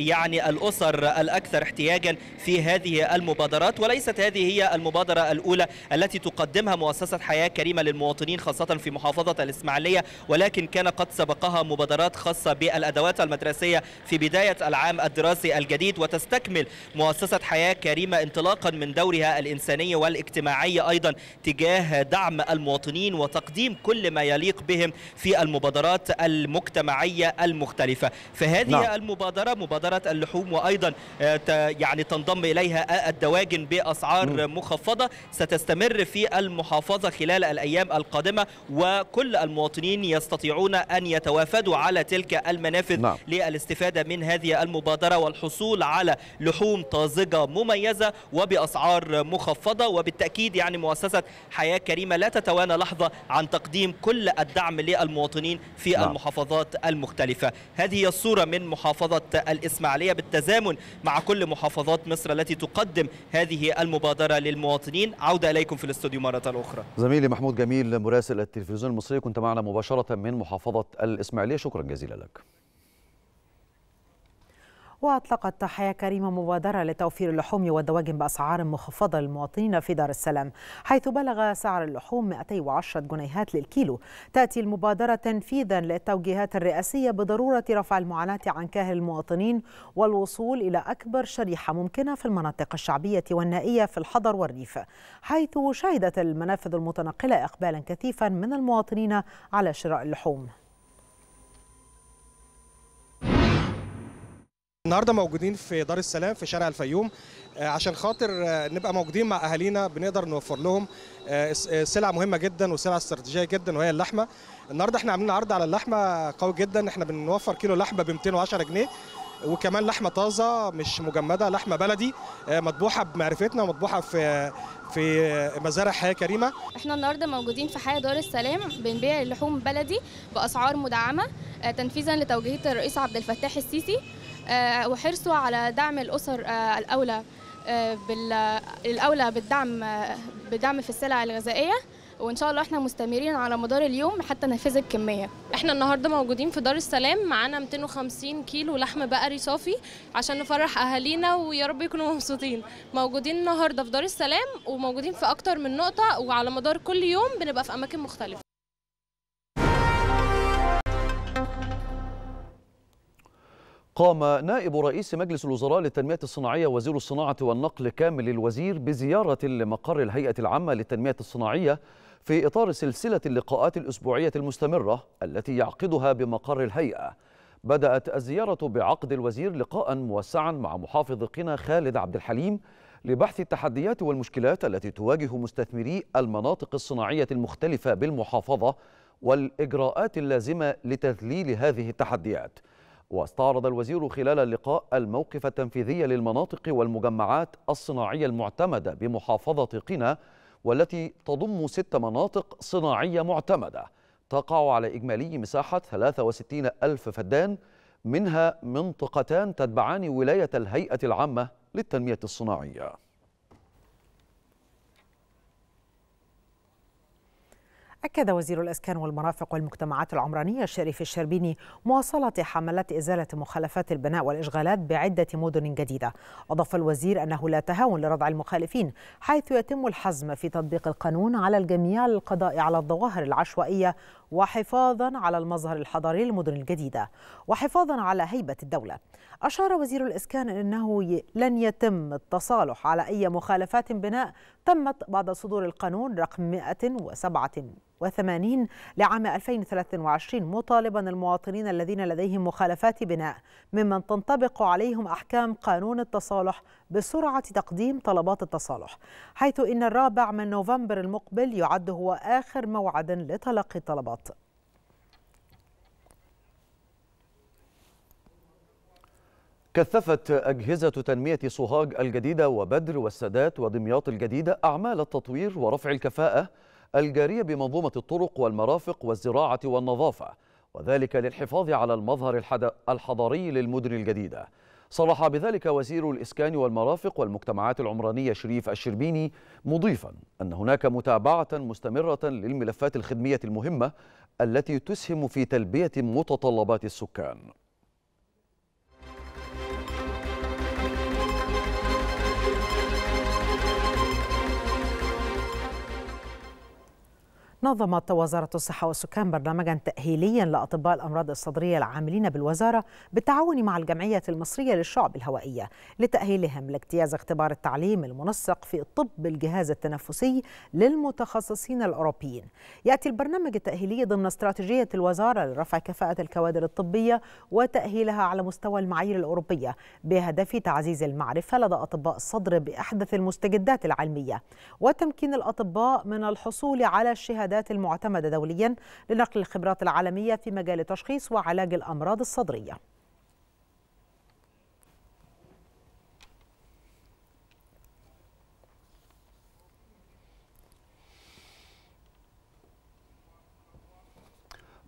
[SPEAKER 13] يعني الأسر الأكثر احتياجا في هذه المبادرات وليست هذه هي المبادرة الأولى التي تقدمها مؤسسة حياة كريمة للمواطنين خاصة في محافظة الإسماعيلية ولكن كان قد سبقها مبادرات خاصة بالأدوات المدرسية في بداية العام الدراسي الجديد وتستكمل مؤسسة حياة كريمة انطلاقا من دورها الإنساني والاجتماعي أيضا تجاه دعم المواطنين وتقديم كل ما يليق بهم في المبادرات المجتمعية المختلفة فهذه
[SPEAKER 14] نعم.
[SPEAKER 13] المبادرة مبادرة اللحوم وأيضا آه، يعني تنضم إليها الدواجن بأسعار
[SPEAKER 14] مم.
[SPEAKER 13] مخفضة ستستمر في المحافظة خلال الأيام القادمة وكل المواطنين يستطيعون أن يتوافدوا على تلك المنافذ
[SPEAKER 14] نعم.
[SPEAKER 13] للاستفادة من هذه المبادرة والحصول على لحوم طازجة مميزة وبأسعار مخفضة وبالتأكيد يعني مؤسسة حياة كريمة لا تتوانى لحظة عن تقديم كل الدعم للمواطنين في
[SPEAKER 14] نعم.
[SPEAKER 13] المحافظات المختلفة هذه هي الصورة من محافظة الإسماعيلية بالتزامن مع كل محافظات مصر التي تقدم هذه المبادرة للمواطنين. عودة إليكم في الاستوديو مرة أخرى.
[SPEAKER 1] زميلي محمود جميل مراسل التلفزيون المصري كنت معنا مباشرة من محافظة الإسماعيلية. شكرا جزيلا لك.
[SPEAKER 2] وأطلقت حياة كريمة مبادرة لتوفير اللحوم والدواجن بأسعار مخفضة للمواطنين في دار السلام حيث بلغ سعر اللحوم 210 جنيهات للكيلو. تأتي المبادرة تنفيذا للتوجيهات الرئاسية بضرورة رفع المعاناة عن كاهل المواطنين والوصول إلى أكبر شريحة ممكنة في المناطق الشعبية والنائية في الحضر والريف حيث شهدت المنافذ المتنقلة إقبالا كثيفا من المواطنين على شراء اللحوم.
[SPEAKER 15] النهارده موجودين في دار السلام في شارع الفيوم. آه، عشان خاطر آه، نبقى موجودين مع أهالينا بنقدر نوفر لهم آه، سلعه مهمة جدا وسلعه استراتيجية جدا وهي اللحمة. النهارده إحنا عاملين عرض على اللحمة قوي جدا. إحنا بنوفر كيلو لحمة ب 210 جنيه وكمان لحمة طازة مش مجمدة لحمة بلدي مطبوحة بمعرفتنا ومطبوحة في في مزارع حياة كريمة.
[SPEAKER 16] إحنا النهارده موجودين في حي دار السلام بنبيع اللحوم بلدي بأسعار مدعمة تنفيذا لتوجيهات الرئيس عبد الفتاح السيسي. وحرصه على دعم الأسر آه، الأولى آه، الأولى بالدعم آه، بدعم في السلع الغذائية. وإن شاء الله إحنا مستمرين على مدار اليوم حتى ننفذ الكمية.
[SPEAKER 17] إحنا النهارده موجودين في دار السلام معانا 250 كيلو لحم بقري صافي عشان نفرح أهالينا ويا رب يكونوا مبسوطين. موجودين النهارده في دار السلام وموجودين في أكتر من نقطة وعلى مدار كل يوم بنبقى في أماكن مختلفة.
[SPEAKER 1] قام نائب رئيس مجلس الوزراء للتنمية الصناعية وزير الصناعة والنقل كامل الوزير بزيارة لمقر الهيئة العامة للتنمية الصناعية في إطار سلسلة اللقاءات الأسبوعية المستمرة التي يعقدها بمقر الهيئة. بدأت الزيارة بعقد الوزير لقاء موسعا مع محافظ قنا خالد عبد الحليم لبحث التحديات والمشكلات التي تواجه مستثمري المناطق الصناعية المختلفة بالمحافظة والإجراءات اللازمة لتذليل هذه التحديات. واستعرض الوزير خلال اللقاء الموقف التنفيذي للمناطق والمجمعات الصناعية المعتمدة بمحافظة قنا والتي تضم ست مناطق صناعية معتمدة. تقع على إجمالي مساحة 63 ألف فدان منها منطقتان تتبعان ولاية الهيئة العامة للتنمية الصناعية.
[SPEAKER 2] أكد وزير الإسكان والمرافق والمجتمعات العمرانية الشريف الشربيني مواصلة حملات إزالة مخلفات البناء والإشغالات بعدة مدن جديدة. أضاف الوزير أنه لا تهاون لردع المخالفين حيث يتم الحزم في تطبيق القانون على الجميع للقضاء على الظواهر العشوائية وحفاظا على المظهر الحضاري للمدن الجديدة وحفاظا على هيبة الدولة. أشار وزير الإسكان أنه لن يتم التصالح على أي مخالفات بناء تمت بعد صدور القانون رقم 187 لعام 2023 مطالبا المواطنين الذين لديهم مخالفات بناء ممن تنطبق عليهم أحكام قانون التصالح بسرعة تقديم طلبات التصالح حيث إن الرابع من نوفمبر المقبل يعد هو آخر موعد لتلقي الطلبات.
[SPEAKER 1] كثفت أجهزة تنمية سوهاج الجديدة وبدر والسادات ودمياط الجديدة أعمال التطوير ورفع الكفاءة الجارية بمنظومة الطرق والمرافق والزراعة والنظافة وذلك للحفاظ على المظهر الحضاري للمدن الجديدة. صرح بذلك وزير الإسكان والمرافق والمجتمعات العمرانية شريف الشربيني مضيفا أن هناك متابعة مستمرة للملفات الخدمية المهمة التي تسهم في تلبية متطلبات السكان.
[SPEAKER 2] نظمت وزارة الصحة والسكان برنامجا تأهيليا لأطباء الأمراض الصدرية العاملين بالوزارة بالتعاون مع الجمعية المصرية للشعب الهوائية لتأهيلهم لاجتياز اختبار التعليم المنسق في الطب بالجهاز التنفسي للمتخصصين الأوروبيين. يأتي البرنامج التأهيلي ضمن استراتيجية الوزارة لرفع كفاءة الكوادر الطبية وتأهيلها على مستوى المعايير الأوروبية بهدف تعزيز المعرفة لدى أطباء الصدر بأحدث المستجدات العلمية وتمكين الأطباء من الحصول على الشهادات المعتمدة دوليا لنقل الخبرات العالمية في مجال تشخيص وعلاج الأمراض الصدرية.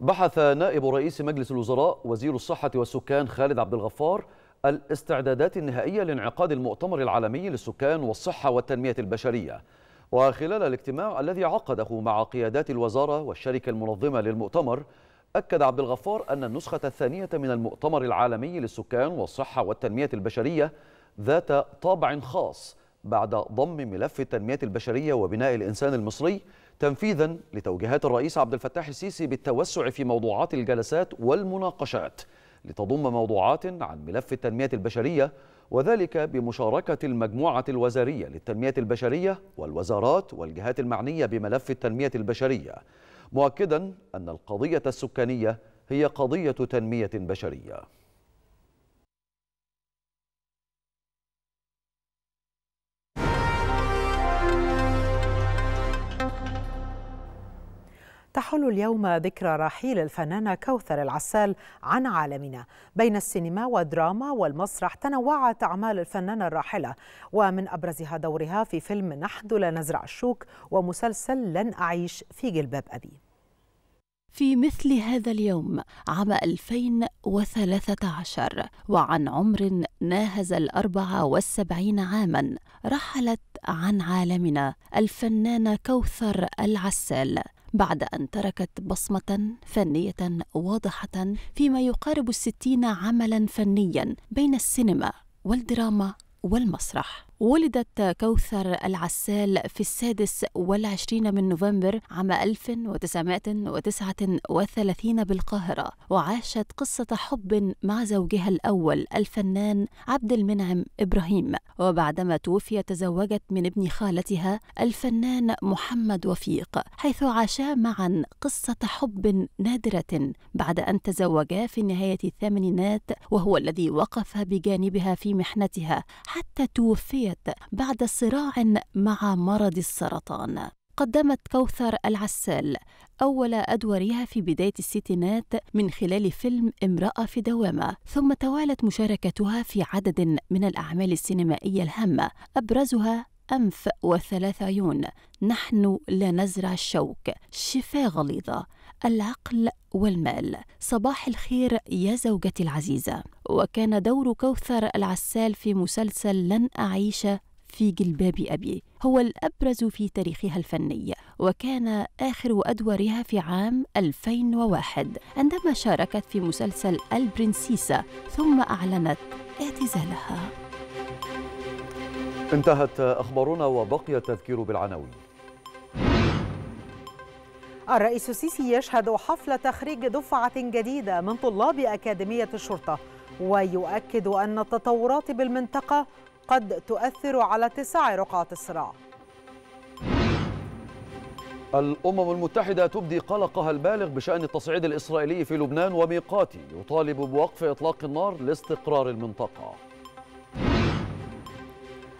[SPEAKER 1] بحث نائب رئيس مجلس الوزراء وزير الصحة والسكان خالد عبد الغفار الاستعدادات النهائية لانعقاد المؤتمر العالمي للسكان والصحة والتنمية البشرية. وخلال الاجتماع الذي عقده مع قيادات الوزارة والشركة المنظمة للمؤتمر أكد عبد الغفار أن النسخة الثانية من المؤتمر العالمي للسكان والصحة والتنمية البشرية ذات طابع خاص بعد ضم ملف التنمية البشرية وبناء الإنسان المصري تنفيذا لتوجيهات الرئيس عبد الفتاح السيسي بالتوسع في موضوعات الجلسات والمناقشات لتضم موضوعات عن ملف التنمية البشرية وذلك بمشاركة المجموعة الوزارية للتنمية البشرية والوزارات والجهات المعنية بملف التنمية البشرية مؤكدا أن القضية السكانية هي قضية تنمية بشرية.
[SPEAKER 2] تحل اليوم ذكرى رحيل الفنانة كوثر العسال عن عالمنا. بين السينما والدراما والمسرح تنوعت أعمال الفنانة الراحلة ومن أبرزها دورها في فيلم نحن لا نزرع الشوك ومسلسل لن أعيش في جلباب أبي.
[SPEAKER 14] في مثل هذا اليوم عام 2013 وعن عمر ناهز الأربع والسبعين عاما رحلت عن عالمنا الفنانة كوثر العسال بعد أن تركت بصمة فنية واضحة فيما يقارب الستين عملا فنيا بين السينما والدراما والمسرح. ولدت كوثر العسال في السادس والعشرين من نوفمبر عام 1939 بالقاهرة وعاشت قصة حب مع زوجها الأول الفنان عبد المنعم إبراهيم. وبعدما توفي تزوجت من ابن خالتها الفنان محمد وفيق حيث عاشا معا قصة حب نادرة بعد أن تزوجا في نهاية الثمانينات وهو الذي وقف بجانبها في محنتها حتى توفي بعد صراع مع مرض السرطان. قدمت كوثر العسال أول أدوارها في بداية الستينات من خلال فيلم امرأة في دوامة ثم توالت مشاركتها في عدد من الأعمال السينمائية الهامة. أبرزها أنف وثلاث عيون نحن لا نزرع الشوك. شفاه غليظة. العقل والمال. صباح الخير يا زوجتي العزيزة. وكان دور كوثر العسال في مسلسل لن أعيش في جلباب أبي. هو الأبرز في تاريخها الفني. وكان آخر أدوارها في عام 2001 عندما شاركت في مسلسل البرنسيسة ثم أعلنت اعتزالها.
[SPEAKER 1] انتهت أخبارنا وبقي التذكير بالعناوين.
[SPEAKER 2] الرئيس السيسي يشهد حفل تخريج دفعة جديدة من طلاب أكاديمية الشرطة ويؤكد أن التطورات بالمنطقة قد تؤثر على اتساع رقعة الصراع.
[SPEAKER 1] الأمم المتحدة تبدي قلقها البالغ بشأن التصعيد الإسرائيلي في لبنان وميقاتي يطالب بوقف إطلاق النار لاستقرار المنطقة.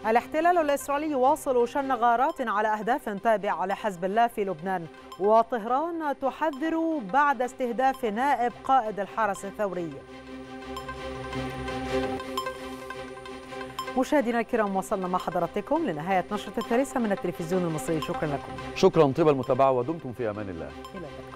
[SPEAKER 2] الاحتلال الإسرائيلي يواصل شن غارات على أهداف تابعة لحزب الله في لبنان وطهران تحذر بعد استهداف نائب قائد الحرس الثوري. مشاهدينا الكرام وصلنا مع حضراتكم لنهاية نشرة الثالثة من التلفزيون المصري. شكرا لكم.
[SPEAKER 1] شكرا طيب المتابعة ودمتم في أمان الله.
[SPEAKER 2] إلى اللقاء.